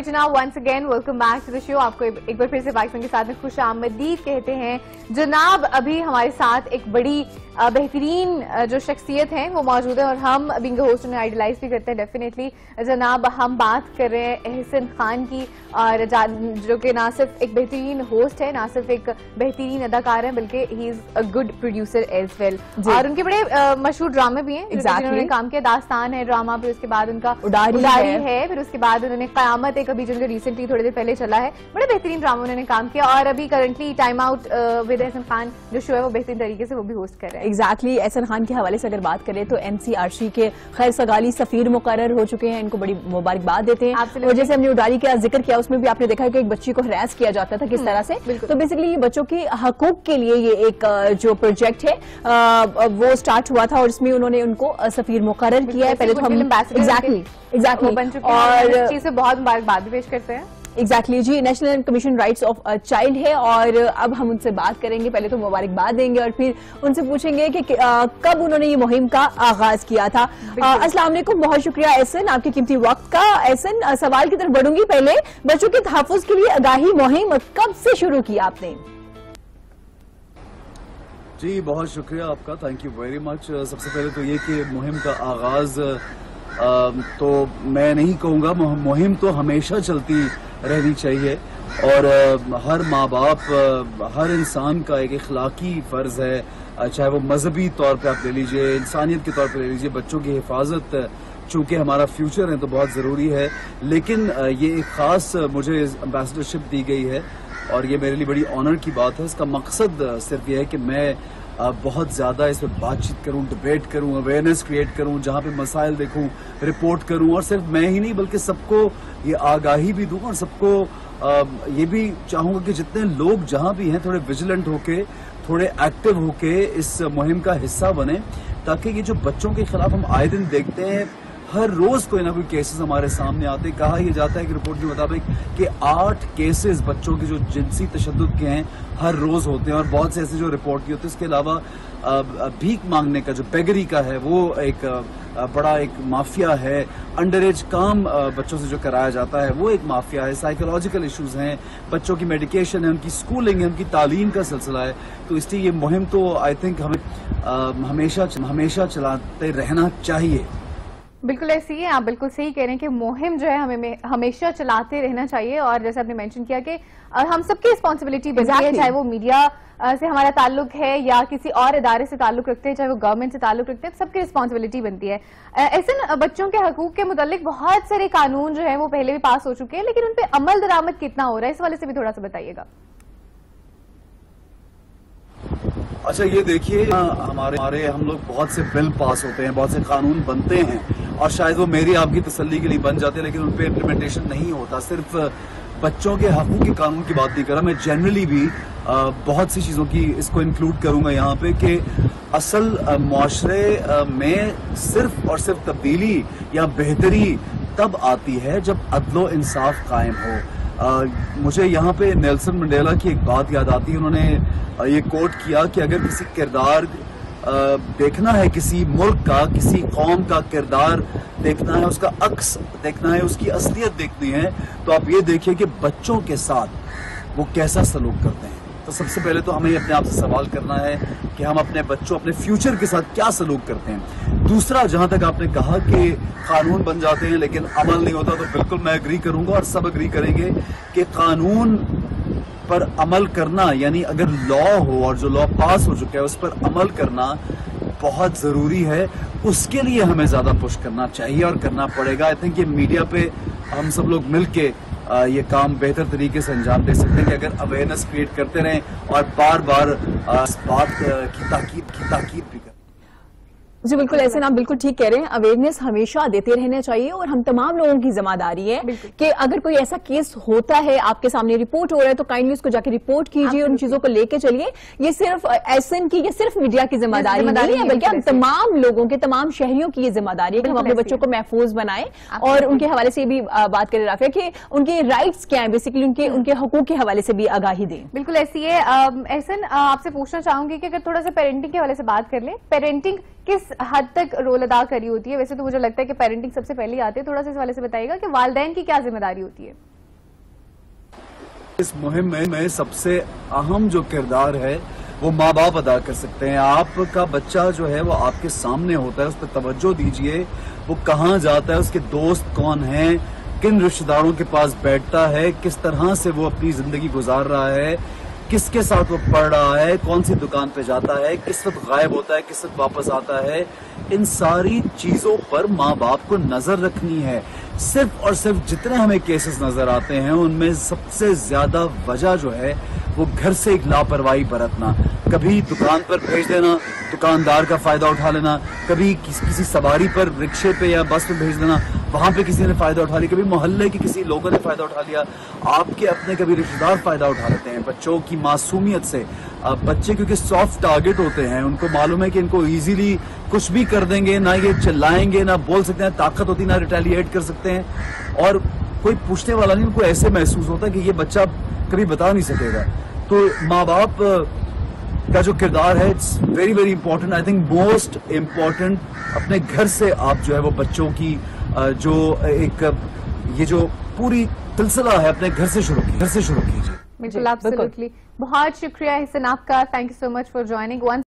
Right जनाब once again welcome back to the show आपको एक बार फिर से पाकिस्तान के साथ में खुश आमदीद कहते हैं। जनाब, अभी हमारे साथ एक बड़ी बेहतरीन जो शख्सियत है वो मौजूद है और हम बिंग होस्ट उन्हें आइडलाइज भी करते हैं डेफिनेटली जनाब हम बात कर रहे हैं एहसन खान की और जो कि ना सिर्फ़ एक बेहतरीन होस्ट है ना सिर्फ़ एक बेहतरीन अदाकार है बल्कि he is a good producer as well और उनके बड़े मशहूर ड्रामे भी हैं exactly. जिन्होंने काम किया दास्तान है ड्रामा फिर उसके बाद उनका उडारी, उडारी है।, है फिर उसके बाद उन्होंने कयामत एक अभी जो रिसेंटली थोड़ी देर पहले चला है. बड़े बेहतरीन ड्रामा उन्होंने काम किया और अभी currently time out with Ehsan Khan जो शो है वो बेहतरीन तरीके से वो भी होस्ट कर रहे हैं. एग्जैक्टली एहसन खान के हवाले से अगर बात करें तो एनसीआरसी के खैर सगाली सफीर मुकर हो चुके हैं इनको बड़ी मुबारकबाद देते हैं। और जैसे हमने उडारी का ज़िक्र किया उसमें भी आपने देखा कि एक बच्ची को हरास किया जाता था किस हम्म, तरह से। तो बेसिकली ये बच्चों के हकूक के लिए ये एक जो प्रोजेक्ट है वो स्टार्ट हुआ था और इसमें उन्होंने उनको सफीर मुकर किया है। पहले तो हम एग्जैक्टली एग्जैक्टली और बहुत मुबारकबाद पेश करते हैं। Exactly exactly, ji national commission rights of a child है और अब हम उनसे बात करेंगे पहले तो मुबारकबाद देंगे और फिर उनसे पूछेंगे कि आ, कब उन्होंने ये मुहिम का आगाज़ किया था। अस्सलाम वालेकुम बहुत शुक्रिया एहसन आपके कीमती वक्त का। एहसन सवाल की तरफ़ बढ़ूँगी पहले। बच्चों के तहफ़ के लिए आगाही मुहिम कब से शुरू किया आपने? जी बहुत शुक्रिया आपका थैंक यू वेरी मच सबसे पहले तो ये कि मुहिम का आगाज़ आ, तो मैं नहीं कहूँगा मुहिम तो हमेशा चलती रहनी चाहिए। और हर माँ बाप हर इंसान का एक अखलाकी फ़र्ज़ है। चाहे वो मजहबी तौर पे आप ले लीजिए, इंसानियत के तौर पे ले लीजिए, बच्चों की हिफाजत, चूँकि हमारा फ्यूचर है तो बहुत ज़रूरी है। लेकिन ये एक ख़ास मुझे एम्बेसडरशिप दी गई है और ये मेरे लिए बड़ी ऑनर की बात है। इसका मकसद सिर्फ़ ये है कि मैं बहुत ज़्यादा इस पर बातचीत करूँ डिबेट करूँ अवेयरनेस क्रिएट करूँ, जहाँ पे मसाइल देखूँ रिपोर्ट करूँ, और सिर्फ़ मैं ही नहीं, बल्कि सबको ये आगाही भी दूँ, और सबको ये भी चाहूँगा कि जितने लोग जहाँ भी हैं, थोड़े विजिलेंट होके, थोड़े एक्टिव होके इस मुहिम का हिस्सा बने, ताकि ये जो बच्चों के खिलाफ हम आए दिन देखते हैं हर रोज कोई ना कोई केसेस हमारे सामने आते कहा यह जाता है कि रिपोर्ट के मुताबिक कि आठ केसेस बच्चों के जो जिनसी तशद के हैं, हर रोज होते हैं और बहुत से ऐसे जो रिपोर्ट की होती है। इसके अलावा भीख मांगने का जो बेगरी का है, वो एक बड़ा एक माफिया है। अंडर एज काम बच्चों से जो कराया जाता है, वो एक माफिया है। साइकोलॉजिकल इश्यूज़ हैं, बच्चों की मेडिकेशन है, उनकी स्कूलिंग है, उनकी तालीम का सिलसिला है। तो इसलिए ये मुहिम तो आई थिंक हमें हमेशा हमेशा चलाते रहना चाहिए। बिल्कुल ऐसी है आप बिल्कुल सही कह रहे हैं कि मुहिम जो है हमें हमेशा चलाते रहना चाहिए और जैसे आपने मेंशन किया कि हम सबकी रिस्पॉन्सिबिलिटी बनती है चाहे वो मीडिया से हमारा ताल्लुक है या किसी और इदारे से ताल्लुक रखते हैं चाहे वो गवर्नमेंट से ताल्लुक रखते हैं सबकी रिस्पॉन्सिबिलिटी बनती है। ऐसे बच्चों के हकूक के मुतालिक बहुत सारे कानून जो है वो पहले भी पास हो चुके हैं लेकिन उन पर अमल दरामद कितना हो रहा है इस वाले से भी थोड़ा सा बताइएगा। अच्छा ये देखिए हमारे हमारे, हम लोग बहुत से बिल पास होते हैं, बहुत से कानून बनते हैं और शायद वो मेरी आपकी तसल्ली के लिए बन जाते हैं, लेकिन उन पर इम्प्लीमेंटेशन नहीं होता। सिर्फ़ बच्चों के हकूक के कानून की बात नहीं कर रहा मैं जनरली भी बहुत सी चीज़ों की इसको इंक्लूड करूँगा यहाँ पे कि असल माशरे में सिर्फ़ और सिर्फ़ तब्दीली या बेहतरी तब आती है जब अदलो इंसाफ कायम हो। आ, मुझे यहाँ पे नेल्सन मंडेला की एक बात याद आती है। उन्होंने ये कोट किया कि अगर किसी किरदार देखना है किसी मुल्क का किसी कौम का किरदार देखना है उसका अक्स देखना है उसकी असलियत देखनी है तो आप ये देखिए कि बच्चों के साथ वो कैसा सलूक करते हैं। तो सबसे पहले तो हमें अपने आप से सवाल करना है कि हम अपने बच्चों, अपने फ्यूचर के साथ क्या सलूक करते हैं। दूसरा, जहाँ तक आपने कहा कि कानून बन जाते हैं, लेकिन अमल नहीं होता तो बिल्कुल मैं अग्री करूँगा और सब अग्री करेंगे कि कानून पर अमल करना, यानी अगर लॉ हो और जो लॉ पास हो चुका है, उस पर अमल करना बहुत ज़रूरी है। उसके लिए हमें ज़्यादा पुश करना चाहिए और करना पड़ेगा। आई थिंक ये मीडिया पे हम सब लोग मिलके ये काम बेहतर तरीके से अंजाम दे सकते हैं कि अगर अवेयरनेस क्रिएट करते रहें और बार बार इस बात की ताकीद की ताकीद भी करें। जी बिल्कुल ऐसे आप बिल्कुल ठीक कह रहे हैं। अवेयरनेस हमेशा देते रहना चाहिए और हम तमाम लोगों की ज़िम्मेदारी है कि अगर कोई ऐसा केस होता है आपके सामने रिपोर्ट हो रहा है तो काइंडली उसको जाके रिपोर्ट कीजिए उन चीज़ों को लेके चलिए। ये सिर्फ़ एस की या सिर्फ़ मीडिया की ज़िम्मेदारी नहीं है बल्कि हम तमाम लोगों के तमाम शहरियों की ये ज़िम्मेदारी है कि हम अपने बच्चों को महफूज बनाए और उनके हवाले से भी बात करें राफिया कि उनके राइट्स क्या है बेसिकली उनके हम्म। उनके हकूक के हवाले से भी आगाही दें। बिल्कुल ऐसी है एहसन आपसे पूछना चाहूँगी कि अगर थोड़ा सा पेरेंटिंग के हवाले से बात कर ले पेरेंटिंग किस हद तक रोल अदा करी होती है। वैसे तो मुझे लगता है कि पेरेंटिंग सबसे पहले आती है। थोड़ा सा इस वाले से बताइएगा कि वालदेन की क्या ज़िम्मेदारी होती है। इस मुहिम में, में सबसे अहम जो किरदार है वो माँ बाप अदा कर सकते हैं। आपका बच्चा जो है वो आपके सामने होता है। उस पर तवज्जो दीजिए वो कहाँ जाता है उसके दोस्त कौन हैं किन रिश्तेदारों के पास बैठता है किस तरह से वो अपनी ज़िंदगी गुजार रहा है किसके साथ वो पढ़ रहा है कौन सी दुकान पे जाता है किस वक्त गायब होता है किस वक्त वापस आता है इन सारी चीज़ों पर माँ बाप को नज़र रखनी है। सिर्फ़ और सिर्फ़ जितने हमें केसेस नज़र आते हैं उनमें सबसे ज़्यादा वजह जो है वो घर से एक लापरवाही बरतना। कभी दुकान पर भेज देना दुकानदार का फ़ायदा उठा लेना कभी किस, सवारी पर रिक्शे पे या बस पे भेज देना वहाँ पे किसी ने फ़ायदा उठा लिया, कभी मोहल्ले के किसी लोगों ने फ़ायदा उठा लिया, आपके अपने कभी रिश्तेदार फ़ायदा उठा लेते हैं, बच्चों की मासूमियत से। बच्चे क्योंकि सॉफ्ट टारगेट होते हैं, उनको मालूम है कि इनको इजीली कुछ भी कर देंगे, ना ये चिल्लाएँगे, ना बोल सकते हैं, ताकत होती ना रिटेलिएट कर सकते हैं। और कोई पूछने वाला नहीं, उनको ऐसे महसूस होता कि ये बच्चा कभी बता नहीं सकेगा। तो माँ बाप का जो किरदार है it's very very important I think most important अपने घर से आप जो है वो बच्चों की जो एक ये जो पूरी सिलसिला है अपने घर से शुरू की घर से शुरू कीजिए। बिल्कुल एब्सोल्युटली बहुत शुक्रिया हिसन आपका। Thank you so much for joining one